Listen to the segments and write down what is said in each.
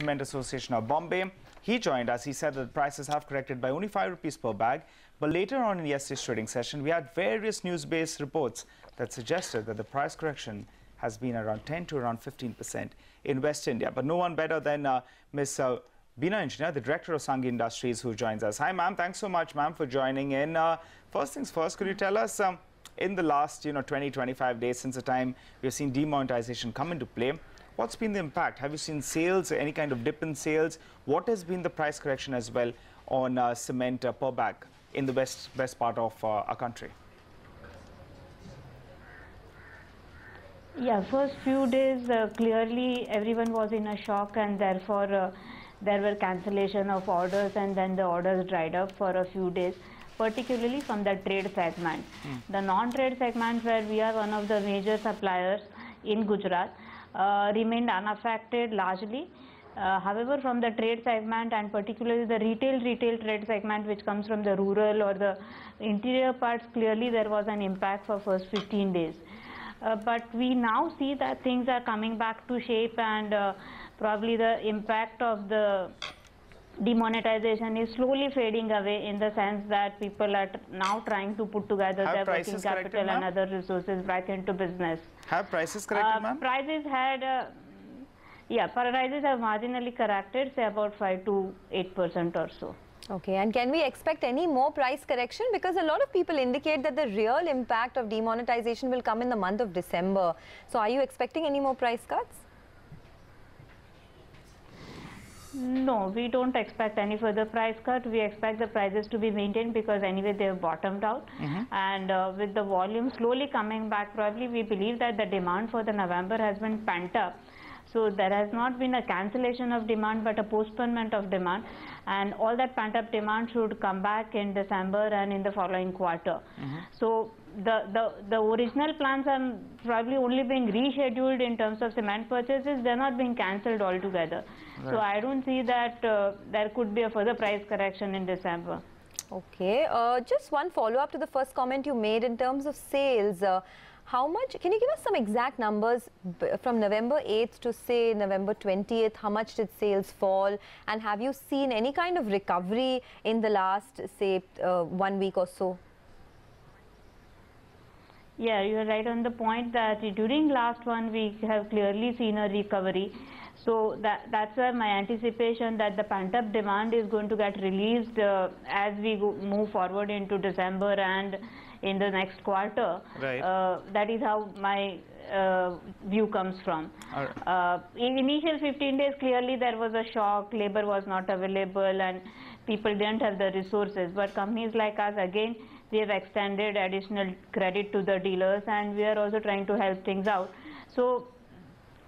Cement Association of Bombay. He joined us. He said that prices have corrected by only 5 rupees per bag. But later on in yesterday's trading session, we had various news-based reports that suggested that the price correction has been around 10 to around 15% in West India. But no one better than uh, Ms. Uh, Beena Engineer, the director of Sanghi Industries, who joins us. Hi, ma'am. Thanks so much, ma'am, for joining in. Uh, first things first, could you tell us, um, in the last, you know, 20, 25 days since the time we've seen demonetization come into play, what's been the impact? Have you seen sales, any kind of dip in sales? What has been the price correction as well on uh, cement uh, per bag in the best, best part of uh, our country? Yeah, first few days uh, clearly everyone was in a shock and therefore uh, there were cancellation of orders and then the orders dried up for a few days particularly from the trade segment. The non-trade segment where we are one of the major suppliers in Gujarat uh, remained unaffected largely. Uh, however, from the trade segment and particularly the retail retail trade segment which comes from the rural or the interior parts, clearly there was an impact for first 15 days. Uh, but we now see that things are coming back to shape and uh, probably the impact of the demonetization is slowly fading away in the sense that people are now trying to put together Have their working capital and other resources back into business. Have prices corrected, Uh, ma'am? prices had, uh, yeah, prices have marginally corrected, say about 5 to 8 percent or so. Okay, and can we expect any more price correction? Because a lot of people indicate that the real impact of demonetization will come in the month of December. So are you expecting any more price cuts? No, we don't expect any further price cut. We expect the prices to be maintained because anyway they have bottomed out. And uh, with the volume slowly coming back, probably we believe that the demand for the November has been pent up. So there has not been a cancellation of demand but a postponement of demand and all that pent up demand should come back in December and in the following quarter. So the, the, the original plans are probably only being rescheduled in terms of cement purchases, they're not being cancelled altogether. So I don't see that uh, there could be a further price correction in December. Okay, uh, just one follow-up to the first comment you made in terms of sales. Uh, how much, can you give us some exact numbers b- from November 8th to say November 20th? How much did sales fall? And have you seen any kind of recovery in the last, say, uh, one week or so? Yeah, you are right on the point that during last one week have clearly seen a recovery. So that that's why my anticipation that the pent up demand is going to get released uh, as we go, move forward into December and in the next quarter. Right. Uh, that is how my uh, view comes from. Right. Uh, in initial 15 days, clearly there was a shock, labor was not available and people didn't have the resources. But companies like us, again, we have extended additional credit to the dealers and we are also trying to help things out. So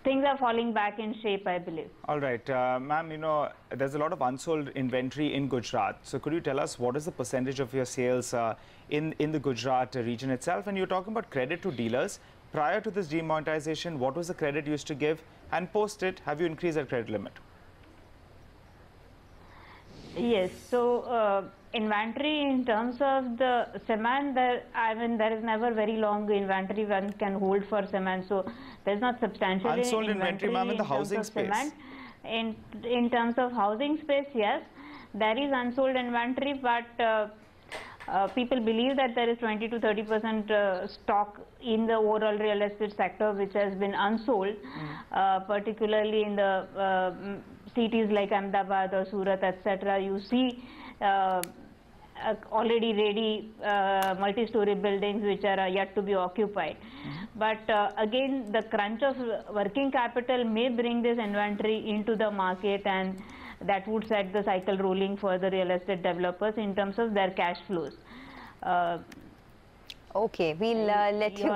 things are falling back in shape, I believe. All right, uh, ma'am, you know, there's a lot of unsold inventory in Gujarat. So could you tell us what is the percentage of your sales uh, in, in the Gujarat region itself? And you're talking about credit to dealers. Prior to this demonetization, what was the credit used to give? And post it, have you increased that credit limit? Yes. So uh, inventory in terms of the cement, there I mean there is never very long inventory one can hold for cement. So there's not substantial Unsold inventory, ma'am, in the terms housing of space. Cement. In in terms of housing space, yes, there is unsold inventory, but uh, uh, people believe that there is 20 to 30 percent uh, stock in the overall real estate sector which has been unsold, uh, particularly in the uh, mm, cities like Ahmedabad or Surat, etc. You see. Uh, uh, already ready uh, multi-story buildings which are uh, yet to be occupied. But uh, again, the crunch of working capital may bring this inventory into the market and that would set the cycle rolling for the real estate developers in terms of their cash flows. Uh, Okay, we'll uh, let you